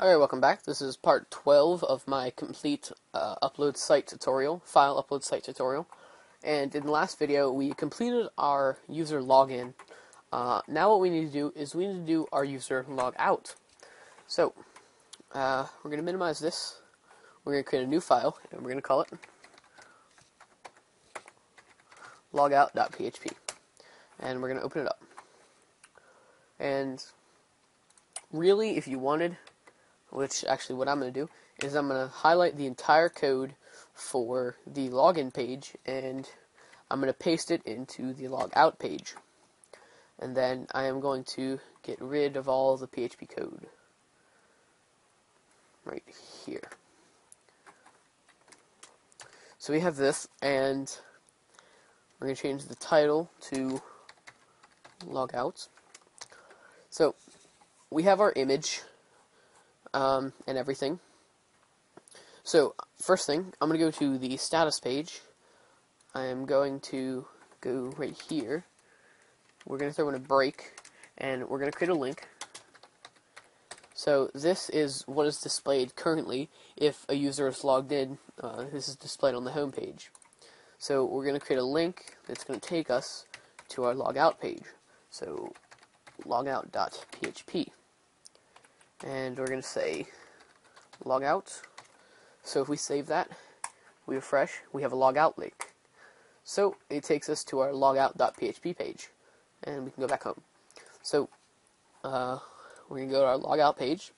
Alright, welcome back. This is part 12 of my complete uh, upload site tutorial, file upload site tutorial. And in the last video, we completed our user login. Uh, now what we need to do is we need to do our user log out. So, uh, we're going to minimize this. We're going to create a new file, and we're going to call it logout.php. And we're going to open it up. And really, if you wanted, which actually what I'm going to do is I'm going to highlight the entire code for the login page and I'm going to paste it into the logout page. And then I am going to get rid of all the PHP code right here. So we have this and we're going to change the title to logout. So we have our image um, and everything. So, first thing, I'm going to go to the status page. I am going to go right here. We're going to throw in a break, and we're going to create a link. So, this is what is displayed currently if a user is logged in. Uh, this is displayed on the home page. So, we're going to create a link that's going to take us to our logout page. So, logout.php and we're going to say log out. So if we save that, we refresh, we have a logout link. So it takes us to our logout.php page, and we can go back home. So uh, we're going to go to our logout page,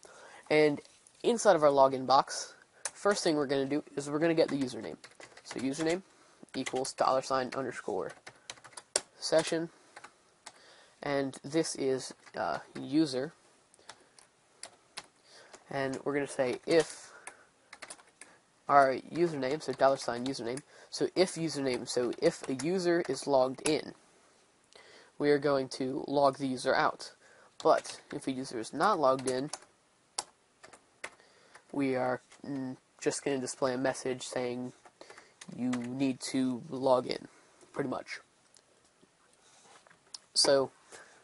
and inside of our login box, first thing we're going to do is we're going to get the username. So username equals dollar sign underscore session, and this is uh, user and we're going to say if our username, so dollar sign username, so if username, so if a user is logged in, we are going to log the user out. But if a user is not logged in, we are mm, just going to display a message saying you need to log in, pretty much. So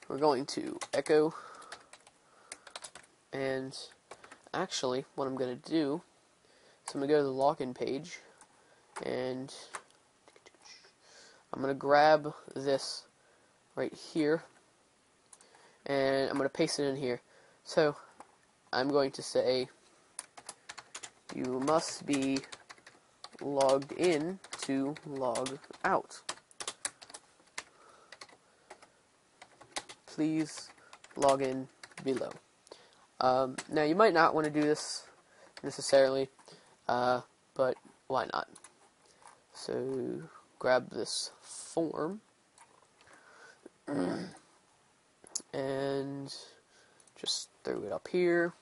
we're going to echo and actually, what I'm going to do is I'm going to go to the login page, and I'm going to grab this right here, and I'm going to paste it in here. So, I'm going to say, you must be logged in to log out. Please log in below. Um, now, you might not want to do this necessarily, uh, but why not? So, grab this form and just throw it up here.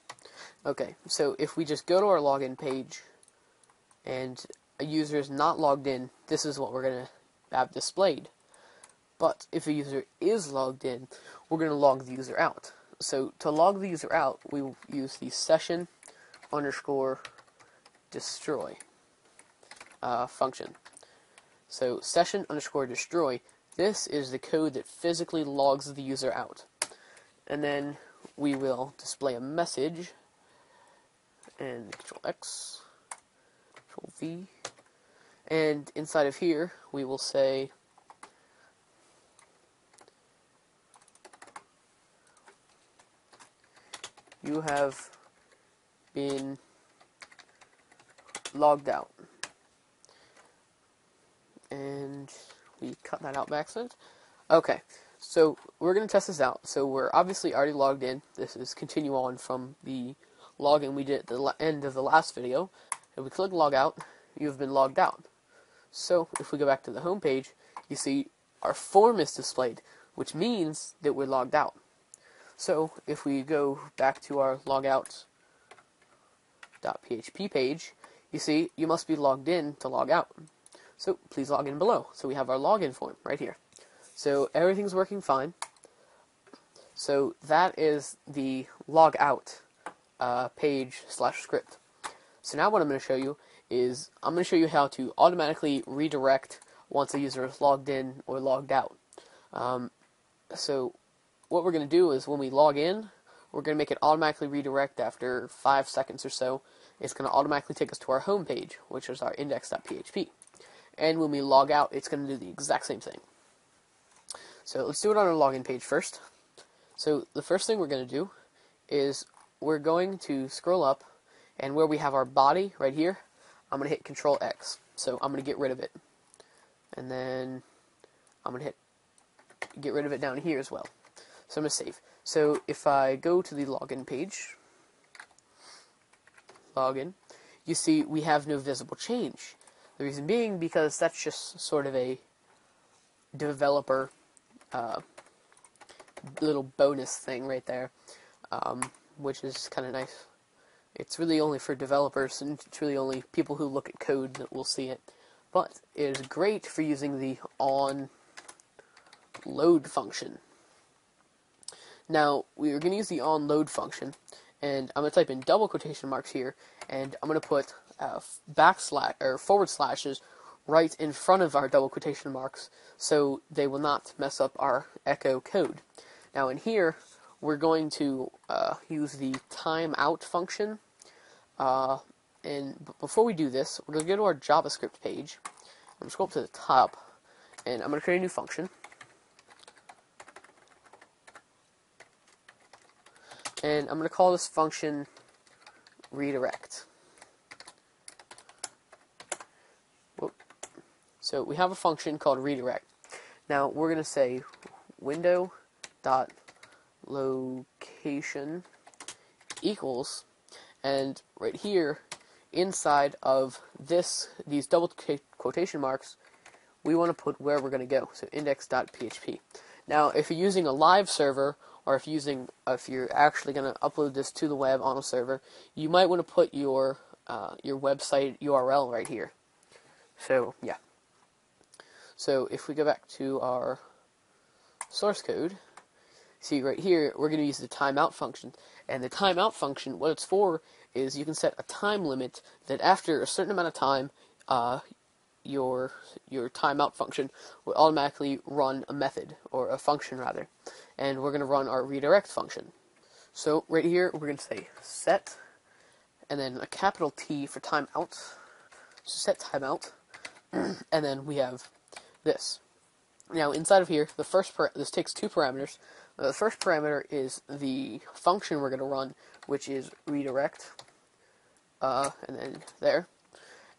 Okay, so if we just go to our login page and a user is not logged in, this is what we're going to have displayed. But if a user is logged in, we're going to log the user out so to log the user out, we will use the session underscore destroy uh, function. So session underscore destroy, this is the code that physically logs the user out. And then we will display a message and control X, control V, and inside of here we will say you have been logged out. And we cut that out by accident. Okay, so we're going to test this out. So we're obviously already logged in. This is continue on from the login we did at the end of the last video. If we click log out, you've been logged out. So if we go back to the home page, you see our form is displayed, which means that we're logged out. So if we go back to our logout.php page, you see you must be logged in to log out. So please log in below. So we have our login form right here. So everything's working fine. So that is the logout uh, page slash script. So now what I'm going to show you is I'm going to show you how to automatically redirect once a user is logged in or logged out. Um, so what we're going to do is when we log in, we're going to make it automatically redirect after 5 seconds or so. It's going to automatically take us to our home page, which is our index.php. And when we log out, it's going to do the exact same thing. So let's do it on our login page first. So the first thing we're going to do is we're going to scroll up, and where we have our body right here, I'm going to hit Control X. So I'm going to get rid of it. And then I'm going to hit get rid of it down here as well. So I'm going to save. So if I go to the login page, login, you see we have no visible change. The reason being because that's just sort of a developer uh, little bonus thing right there, um, which is kind of nice. It's really only for developers, and it's really only people who look at code that will see it. But it is great for using the on load function. Now, we are going to use the on load function, and I'm going to type in double quotation marks here, and I'm going to put uh, backslash or forward slashes right in front of our double quotation marks so they will not mess up our echo code. Now in here, we're going to uh, use the timeout function. Uh, and before we do this, we're going to go to our JavaScript page. I'm going to scroll up to the top, and I'm going to create a new function. And I'm going to call this function redirect. So we have a function called redirect. Now we're going to say window dot location equals, and right here inside of this these double quotation marks, we want to put where we're going to go. So index.php. Now, if you're using a live server, or if using if you're actually going to upload this to the web on a server, you might want to put your uh, your website URL right here. So yeah. So if we go back to our source code, see right here, we're going to use the timeout function. And the timeout function, what it's for, is you can set a time limit that after a certain amount of time, uh, your your timeout function will automatically run a method or a function rather, and we're going to run our redirect function. So right here we're going to say set, and then a capital T for timeout. So set timeout, and then we have this. Now, inside of here, the first this takes two parameters. The first parameter is the function we're going to run, which is redirect, uh, and then there.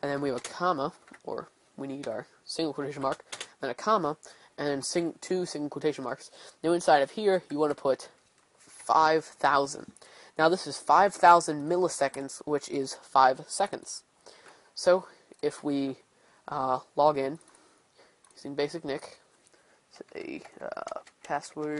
And then we have a comma, or we need our single quotation mark, then a comma, and sing two single quotation marks. Now, inside of here, you want to put 5,000. Now, this is 5,000 milliseconds, which is 5 seconds. So, if we uh, log in using basixnick. Say uh, password